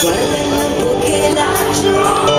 Ma non ci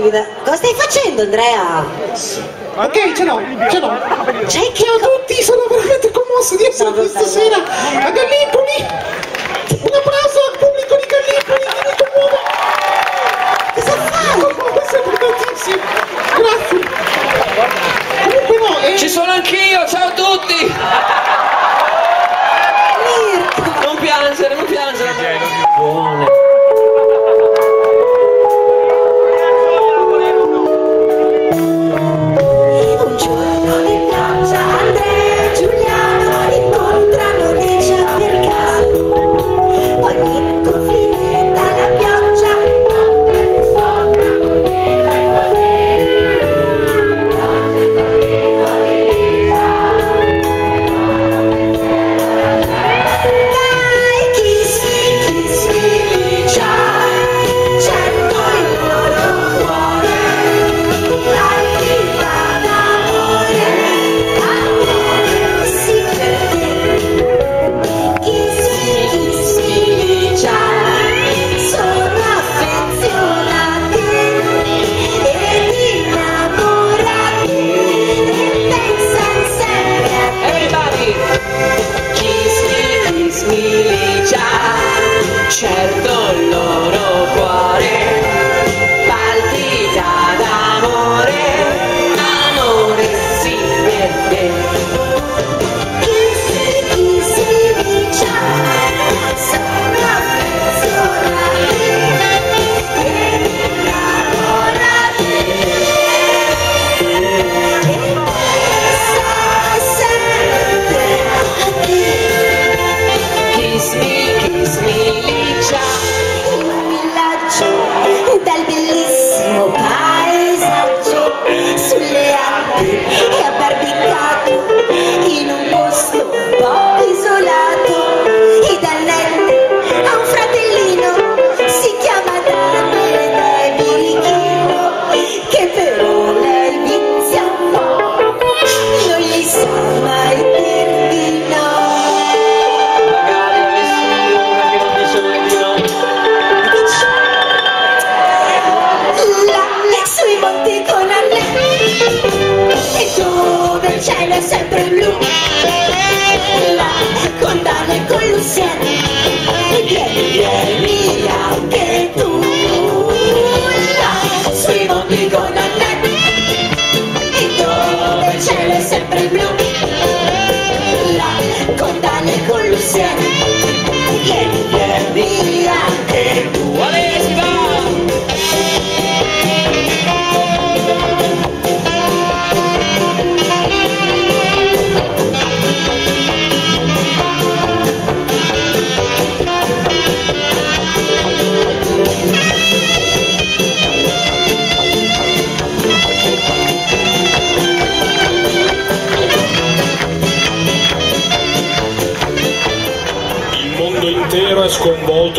normale. Cosa stai facendo, Andrea? Ok, ce l'ho, ce l'ho. C'è che Ciao a tutti, sono veramente commosso di essere qui stasera a Gallipoli.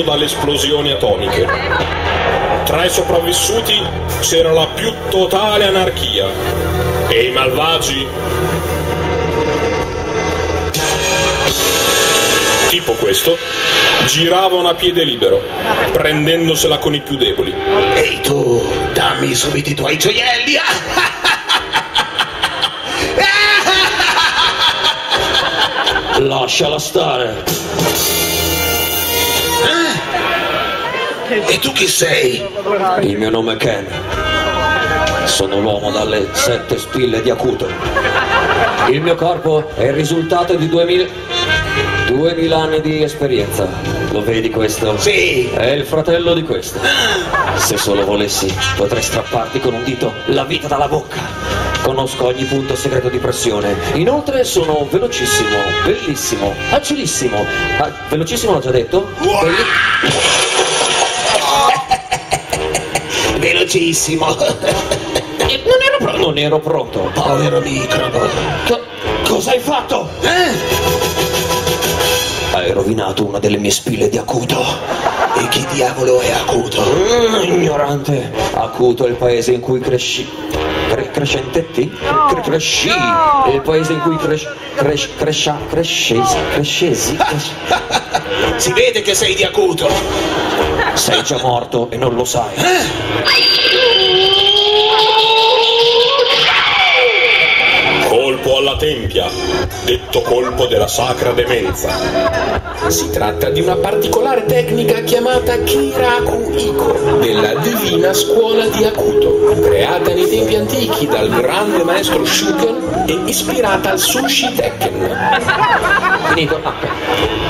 Sconvolto dalle esplosioni atomiche. Tra i sopravvissuti c'era la più totale anarchia e i malvagi, tipo questo, giravano a piede libero, prendendosela con i più deboli. Ehi tu, dammi subito i tuoi gioielli. Lasciala stare. E tu chi sei? Il mio nome è Ken. Sono l'uomo dalle sette spille di acuto. Il mio corpo è il risultato di 2000... 2000 anni di esperienza. Lo vedi questo? Sì. È il fratello di questo. Se solo volessi, potrei strapparti con un dito la vita dalla bocca. Conosco ogni punto segreto di pressione. Inoltre sono velocissimo, bellissimo, agilissimo. Ah, velocissimo l'ho già detto? Belli- Velocissimo. Eh, Non ero, pro- non ero pronto. Povero microbo. Co- cosa hai fatto? Eh? Hai rovinato una delle mie spille di acuto. E chi diavolo è acuto? Mm, ignorante. Acuto è il paese in cui cresci. Cre- crescentetti? Cre- cresci. È il paese in cui cres- cres- crescia- crescesi. Crescesi. cres- Si vede che sei di acuto. Sei già morto e non lo sai. Colpo alla tempia, detto colpo della sacra demenza. Si tratta di una particolare tecnica chiamata Kiraku Iko della divina scuola di Akuto, creata nei tempi antichi dal grande maestro Shuken e ispirata al Sushi Tekken. Finito? Ah,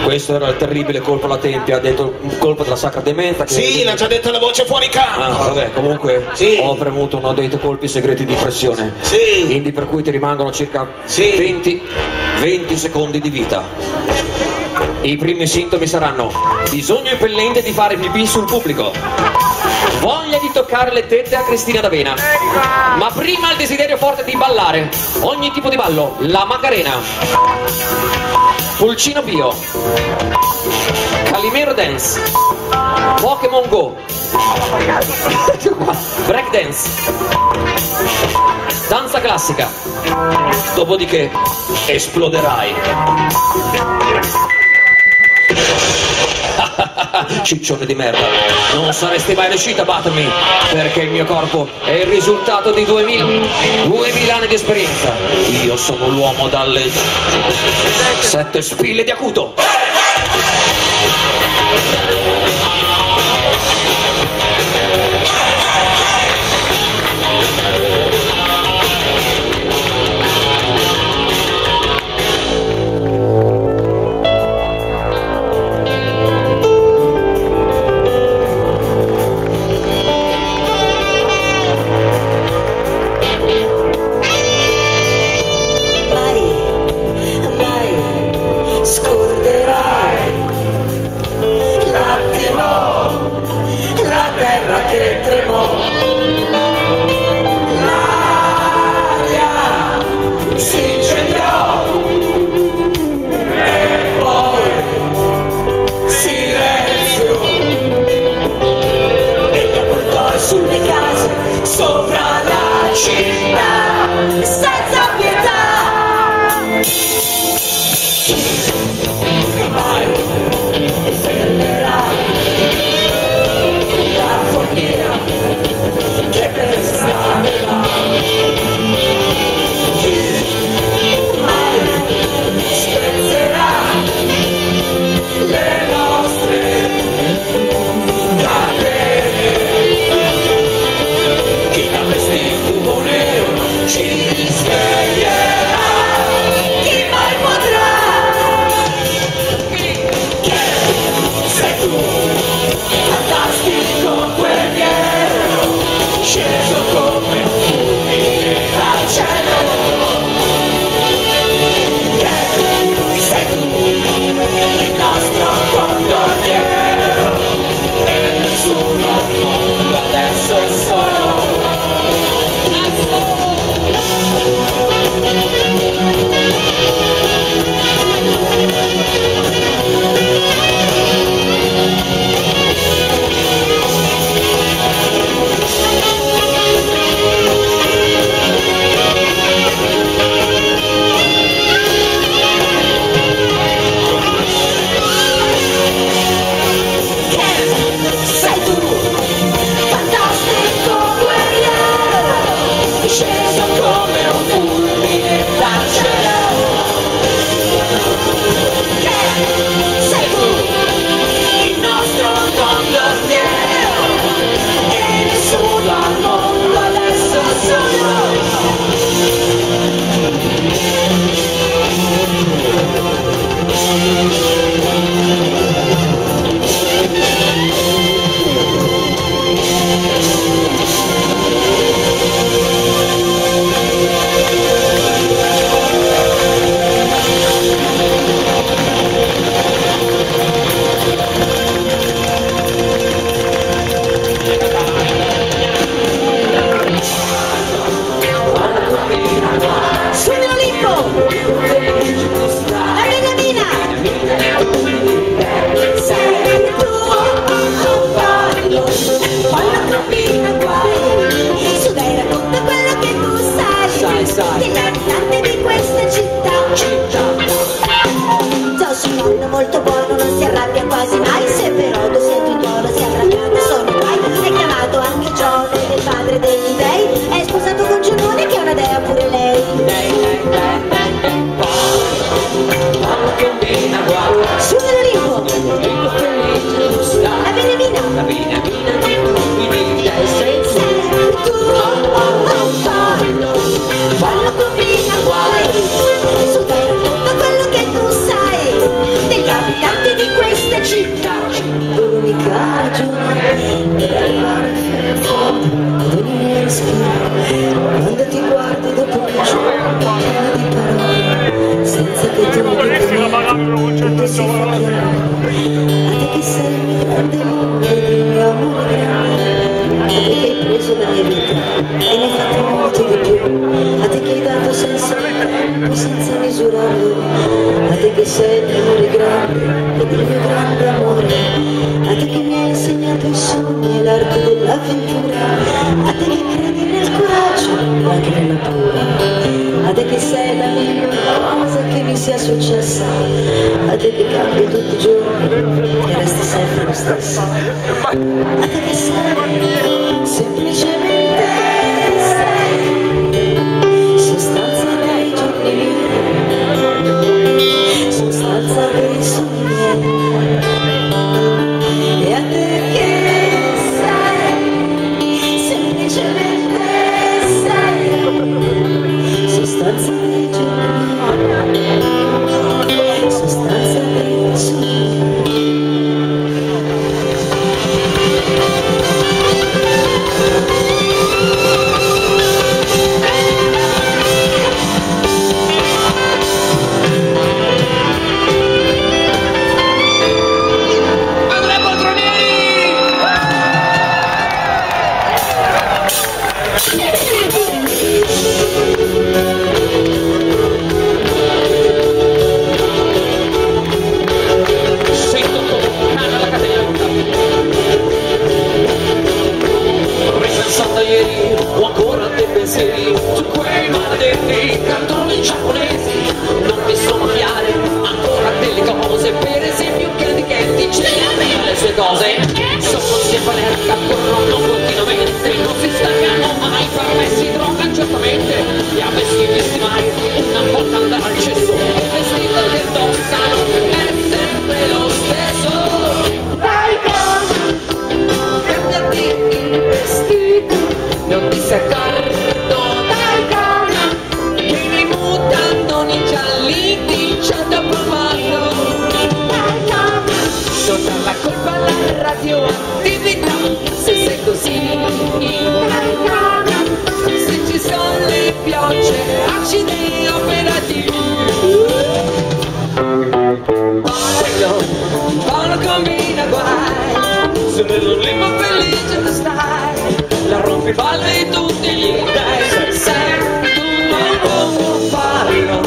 questo era il terribile colpo alla tempia, ha detto un colpo della sacra demenza. Che Sì, l'ha già detto la voce fuori Ah, campo. vabbè, comunque Sì. ho premuto uno dei tuoi colpi segreti di pressione. Sì. Quindi per cui ti rimangono circa Sì. 20, 20 secondi di vita. I primi sintomi saranno bisogno impellente di fare pipì sul pubblico, voglia di toccare le tette a Cristina D'Avena, ma prima il desiderio forte di ballare, ogni tipo di ballo, la Macarena, Pulcino Bio, Calimero Dance, Pokémon Go, Break Dance, danza classica, dopodiché esploderai. Ciccione di merda, non saresti mai riuscito a battermi perché il mio corpo è il risultato di 2000, 2000 anni di esperienza. Io sono l'uomo dalle sette spille di acuto. A te che sei il mio grande amore, il mio amore. A te che hai preso la mia vita e ne hai fatto molto di più. A te che hai dato senza tempo, senza misurarlo. A te che sei il mio amore grande ed il mio grande amore. A te che mi hai insegnato i sogni e l'arte dell'avventura. A te che credi nel coraggio e anche nella paura. A te che sei la cosa che mi sia successa. A te che cambi tutti i giorni e resti sempre lo stesso. A te che sei rompipalle di tutti gli dei Sei tu non parlo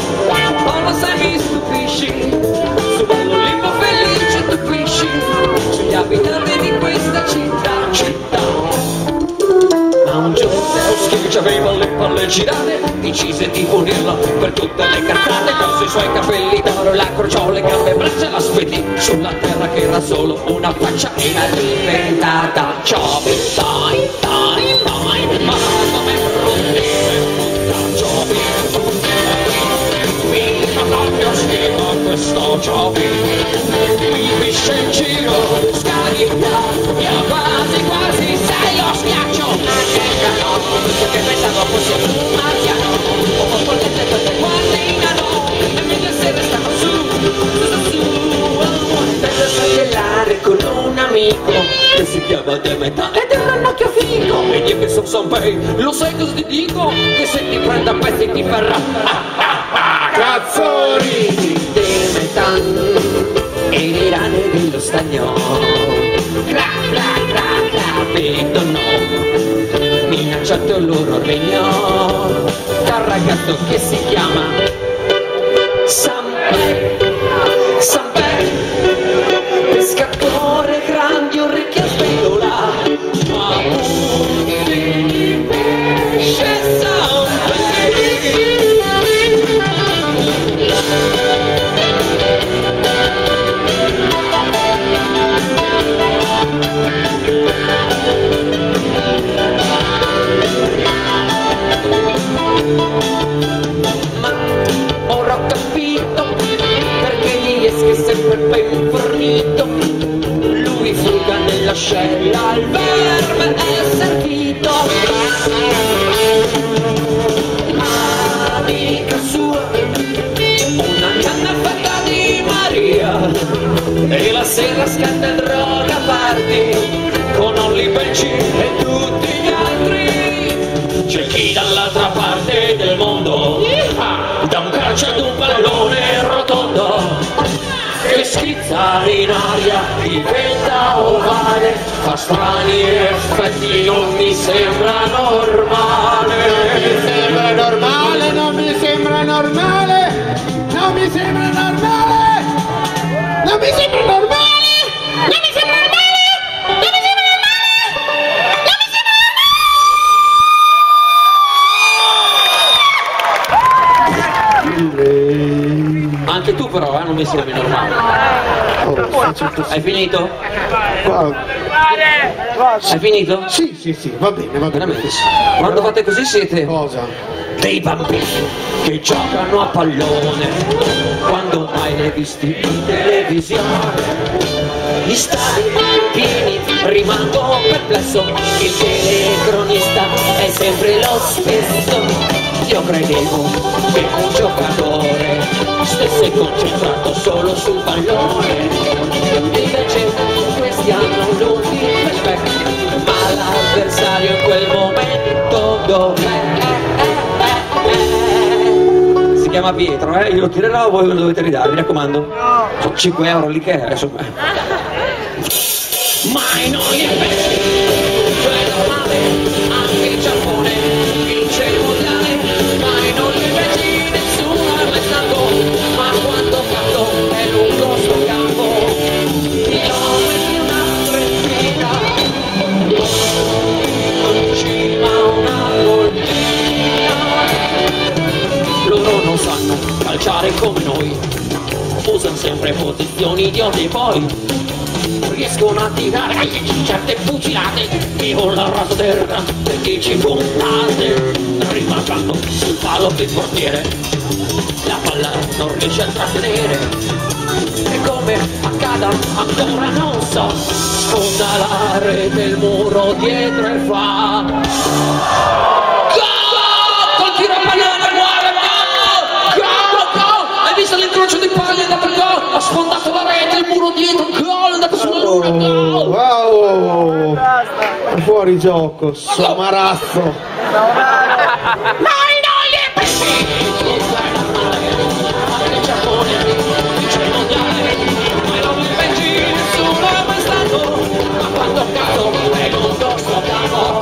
Parlo sai mi stupisci Su nell'Olimpo felice tu pisci Sugli abitanti di questa città Città. Ma un giorno Zeus che aveva le palle girate Decise di punirla per tutte le cazzate Con i suoi capelli d'oro la crociò le gambe e braccia La spedì sulla terra che era solo una faccia. Era diventata Chubby Dai, dai, questo Chubby Mi pisce in giro Scaricca Mi ha quasi quasi sei lo schiaccio Accecano Che pensavo fosse un marziano O con le tette che guardinano E mentre se restano su Su su Per sfogellare con un amico Che si chiama Demeta Ed è un ranocchio figo E io che sono Sanpei Lo sai cosa ti dico? Che se ti prendo a pezzi ti farà. Ah, ah, ah, Cazzoni! Demetan E i rane dello stagno. Cra cra cra cra Vedono. Minacciato il loro regno. Dal ragazzo che si chiama Sanpei Sanpei Pescatore sempre ben fornito. Lui fruga nell'ascella al verme è servito amica sua una canna fatta di Maria. E la sera scatta il roga party con Olli Belci e tutti gli altri. C'è chi dall'altra parte aria diventa ovale, fa strani effetti, non mi sembra normale. sembra normale, non mi sembra normale, non mi sembra normale, non mi sembra normale, non mi sembra normale, non mi sembra normale, non mi sembra Anche tu però, eh, non mi sembri normale. Oh. Hai finito? Qua- Hai finito? Sì, sì, sì, va bene, va bene. Quando fate così siete Cosa? dei bambini che giocano a pallone quando mai l'hai visti in televisione gli stadi pieni rimango perplesso il telecronista è sempre lo stesso io credevo che un giocatore stesse concentrato solo sul pallone invece questi hanno lunghi flashback ma l'avversario in quel momento dov'è? Si chiama Pietro, eh? Io lo tirerò, voi lo dovete ridare, mi raccomando. Sono 5 euro lì che è, insomma. Mai non li è cioè normale, anche il Giappone calciare come noi. Usano sempre posizioni idiote e poi riescono a tirare certe fucilate. Che con la rasterra perché ci puntate rimarcando sul palo del portiere. La palla non riesce a trattenere. E come accada ancora non so. Sfonda la rete il muro dietro e fa sto campo,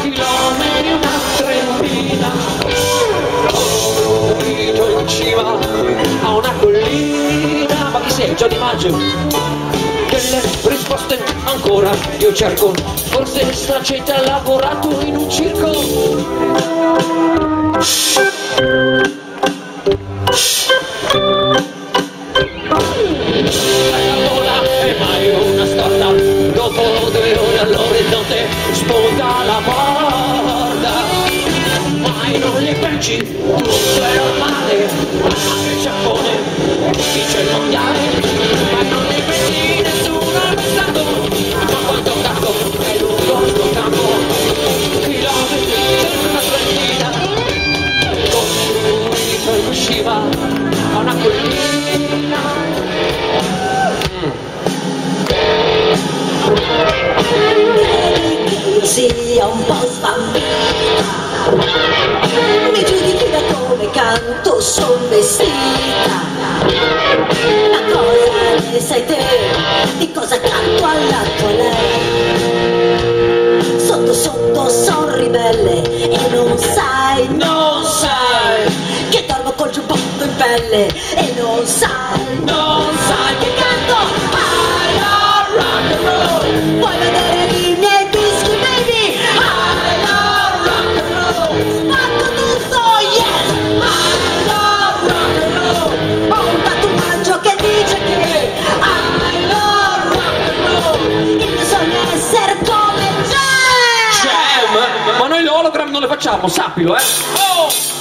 chilometri una trentina, Vito in cima a una collina, ma chi sei? Johnny Maggio? Risposte ancora io cerco, forse sta gente lavorato in un circo. Tutto è normale, anche il Giappone vince il mondiale. Sia un po' sbambita mi giudichi da come canto son vestita. Ma cosa ne sai te di cosa canto alla tua lei. Sotto sotto son ribelle e non sai non pelle e non sai non sai che canto alla rock and roll. Vuoi vedere i miei dischi baby? Alla rock and roll. Spacco tutto yes. Alla rock and roll. Ho un tatuaggio che dice che I love rock and roll. Il mio sogno è essere come Jam. Jam! Ma noi le hologram non le facciamo, sappilo, eh! Oh!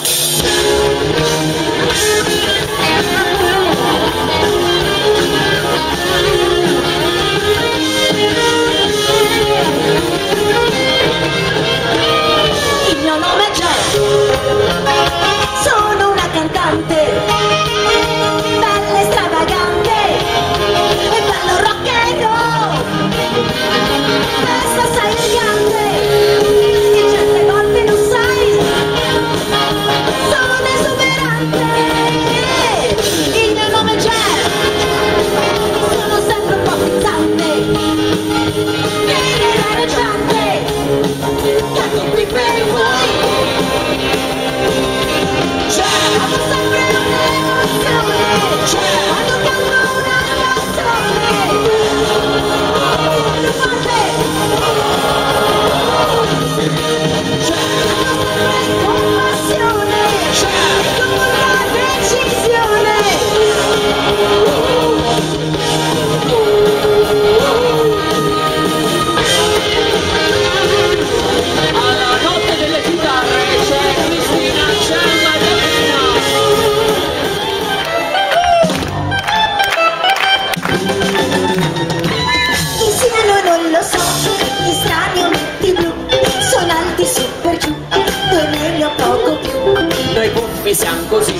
Noi siamo così,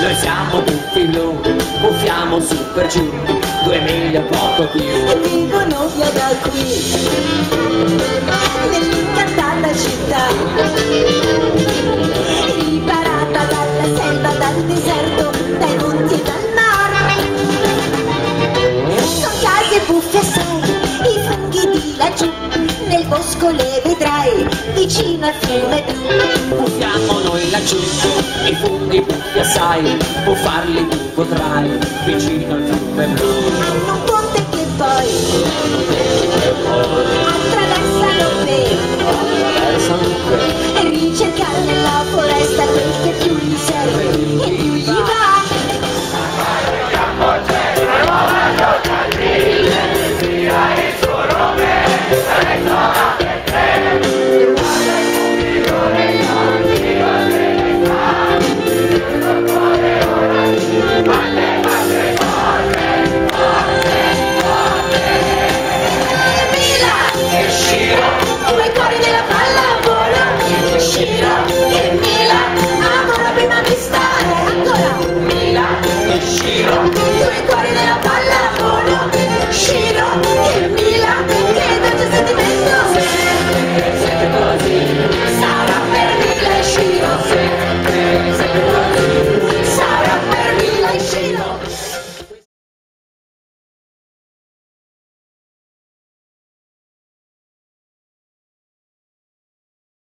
noi siamo tutti blu, buffiamo su per giù, due miglia poco più. e vivono via da qui nell'incantata città riparata dalla selva, dal deserto, dai monti e dal mare sono case buffe assai, i funghi di laggiù nel bosco le vicino al fiume Buffiamo noi laggiù I funghi buffi assai Buffarli tu potrai vicino al fiume blu Hanno un ponte che poi Attraversano te Attraversano te E ricercano nella foresta quel che più gli serve e più gli va.